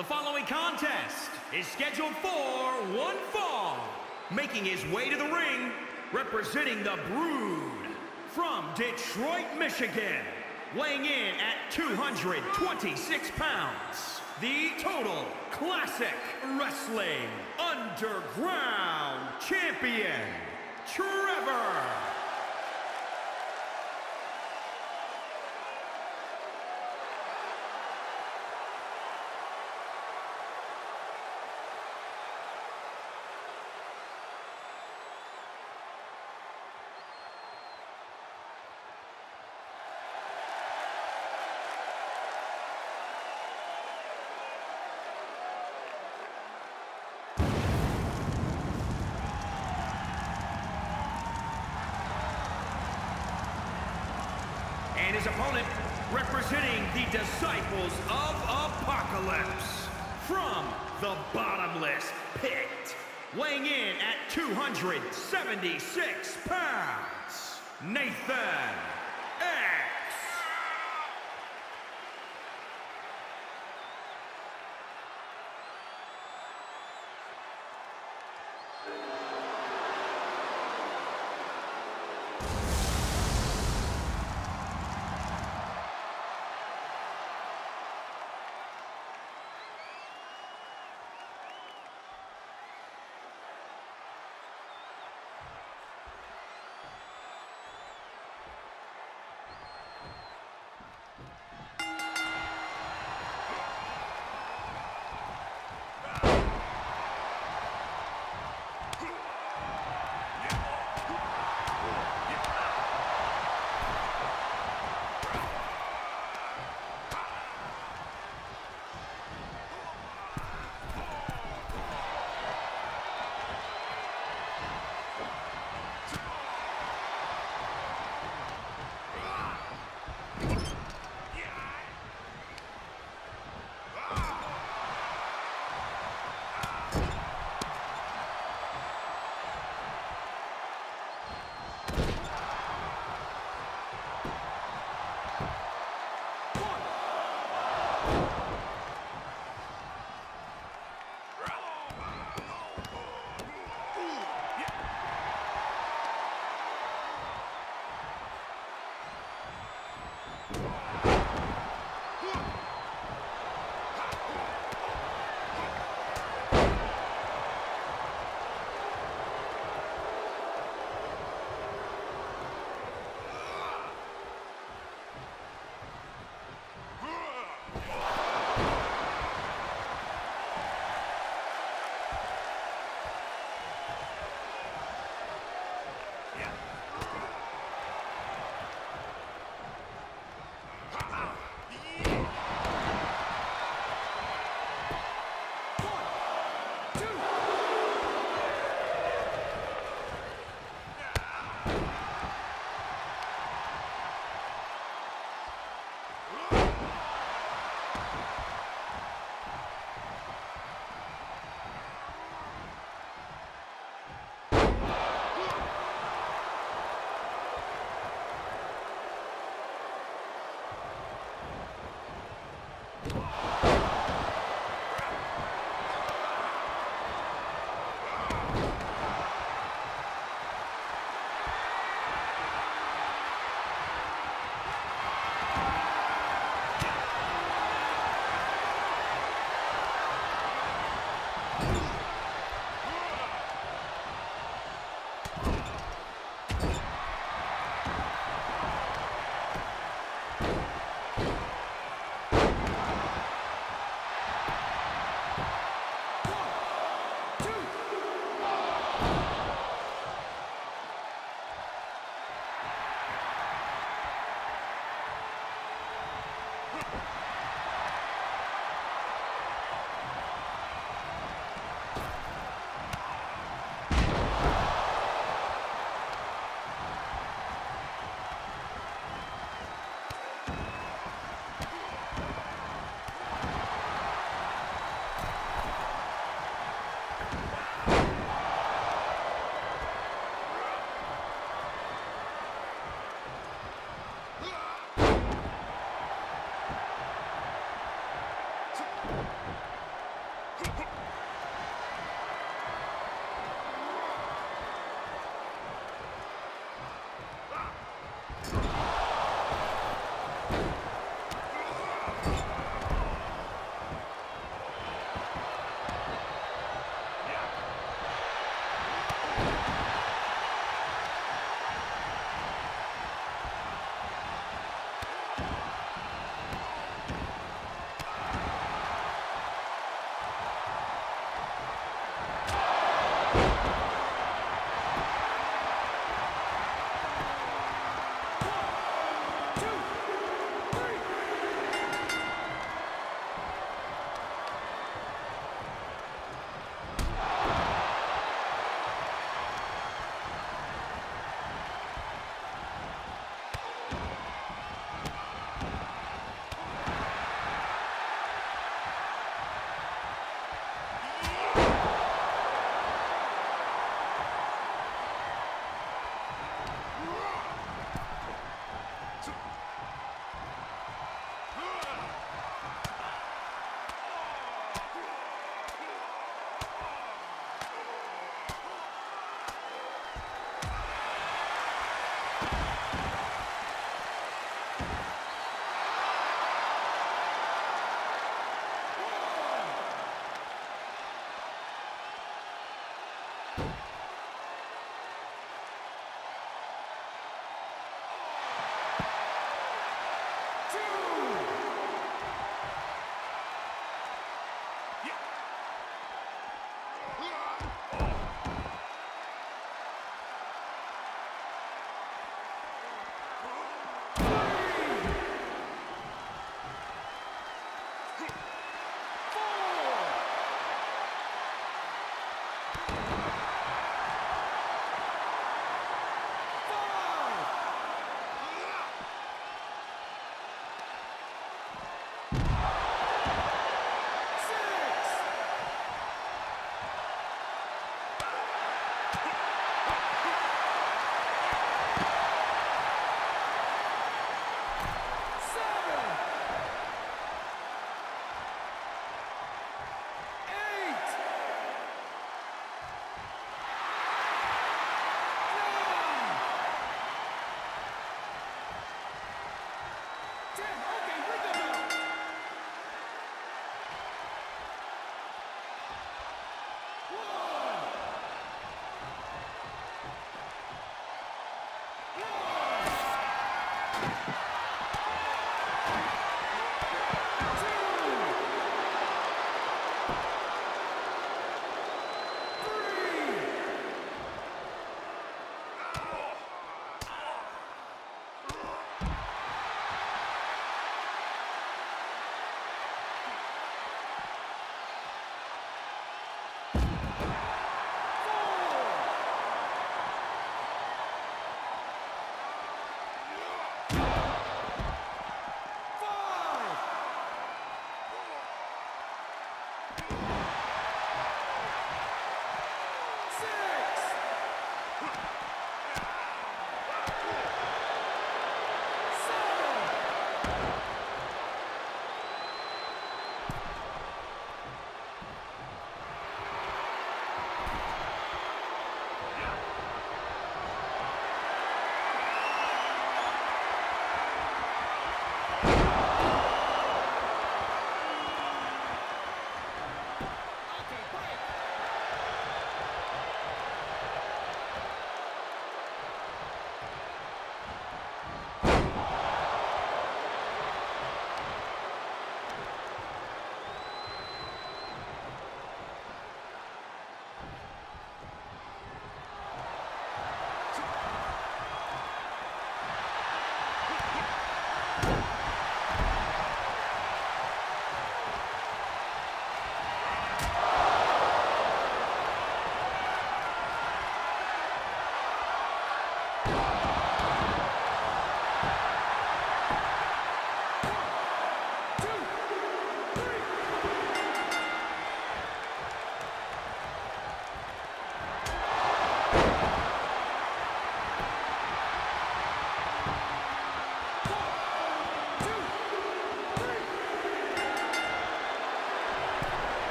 The following contest is scheduled for one fall. Making his way to the ring, representing the Brood from Detroit, Michigan. Weighing in at 226 pounds, the Totally Canon Wrestling Underground Champion, Trevor. His opponent, representing the Disciples of Apocalypse, from the bottomless pit, weighing in at 276 pounds, Nathan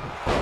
two,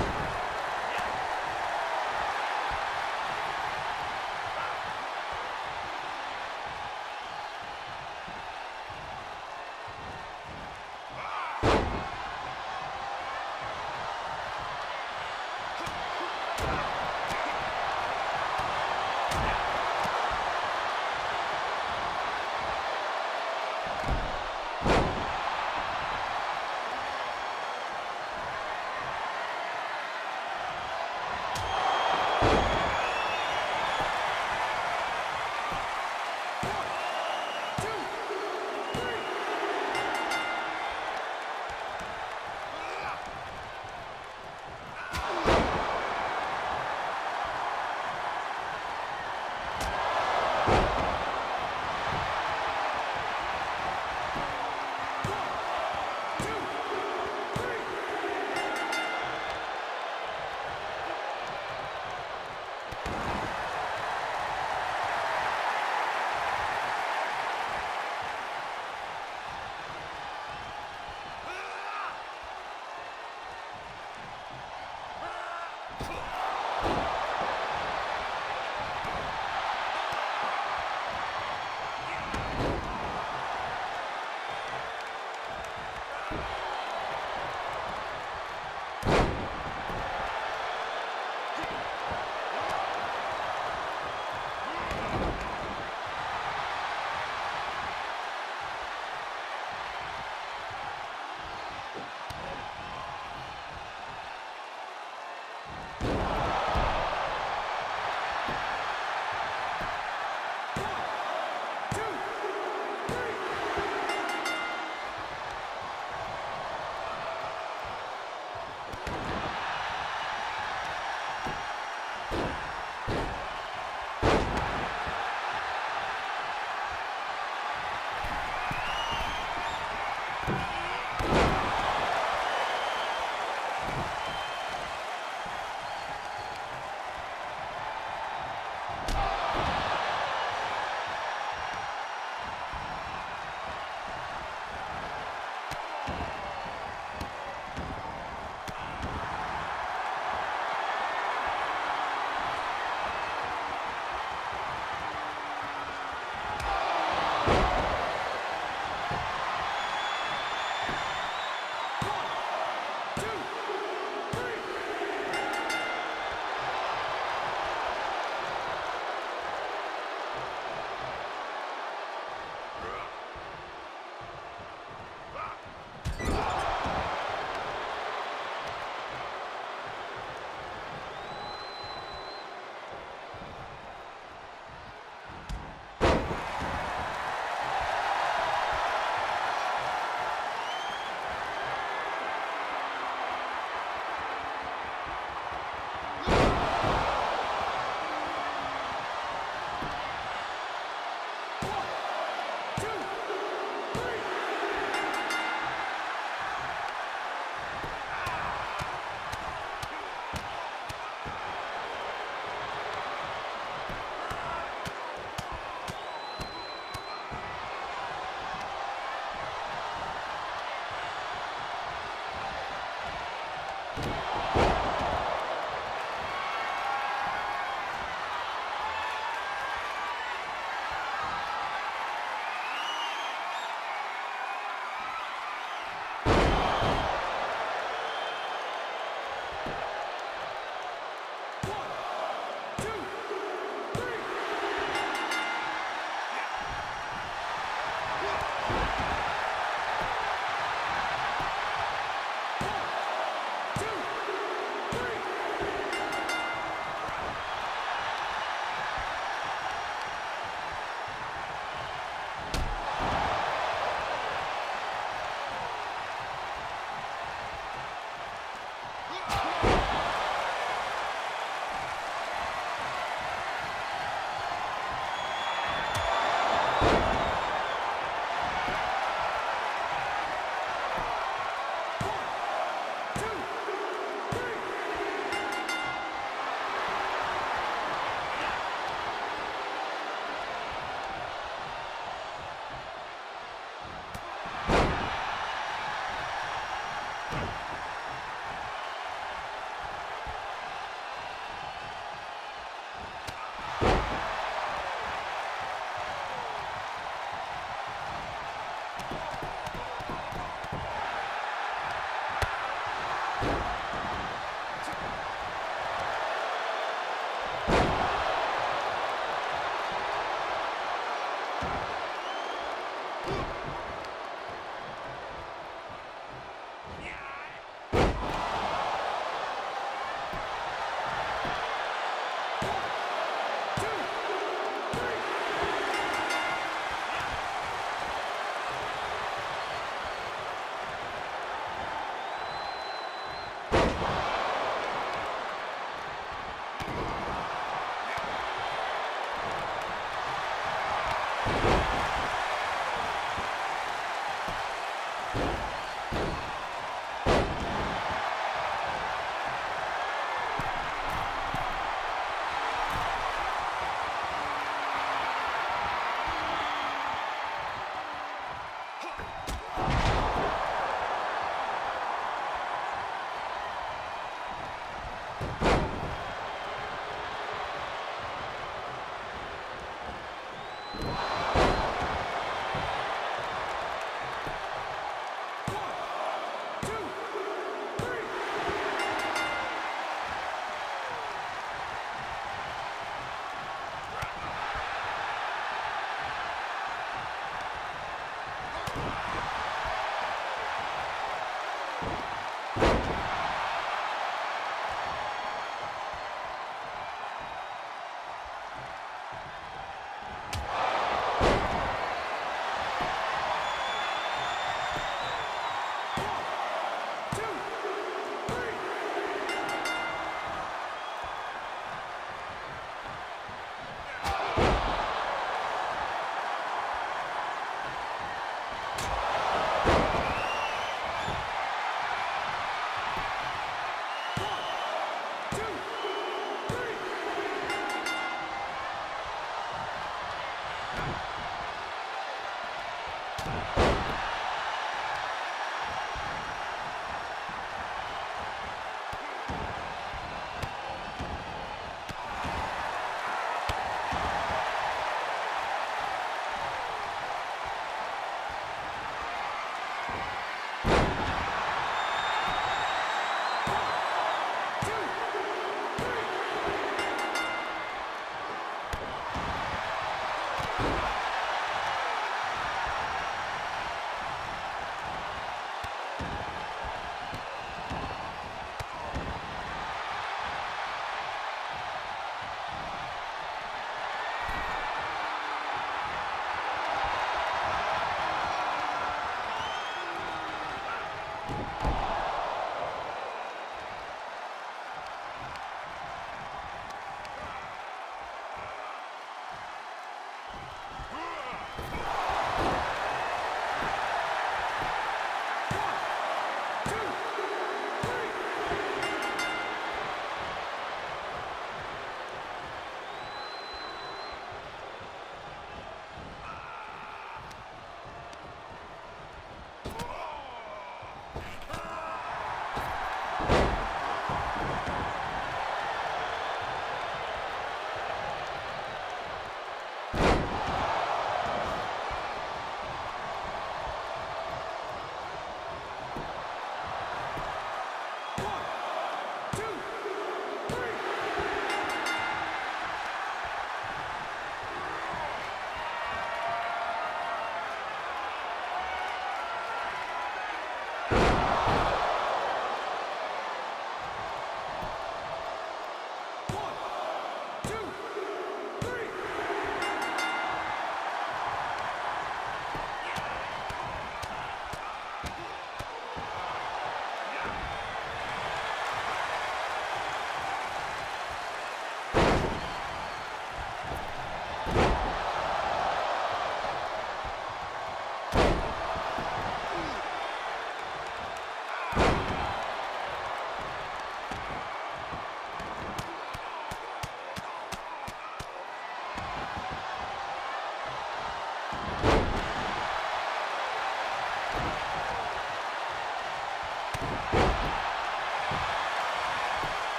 you